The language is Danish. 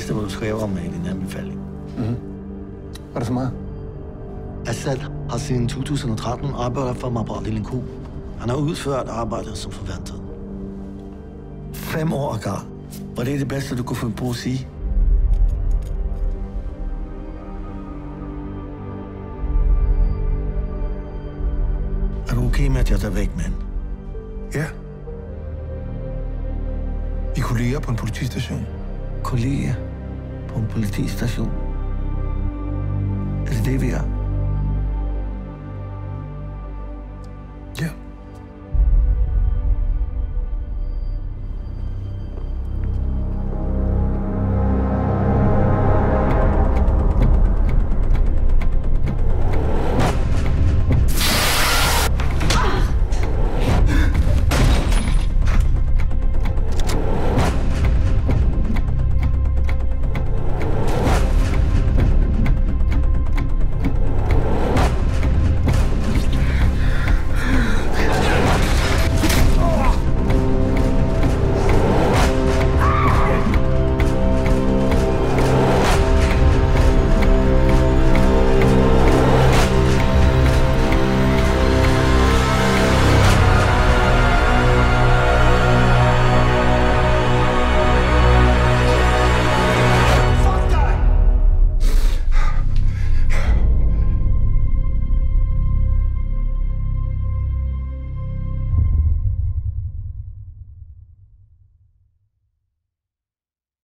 sidste, hvad du skrev om i din anbefaling. Var det for meget? Assad har siden 2013 arbejdet for afdeling Q. Han har udført arbejdet som forventet. Fem år, Akar. Var det det bedste, du kunne finde på at sige? Er du okay med, at jeg tager væk, mand? Ja. Vi er kolleger på en politistation. Kollega på en politistation. Er det det, vi er? Ja.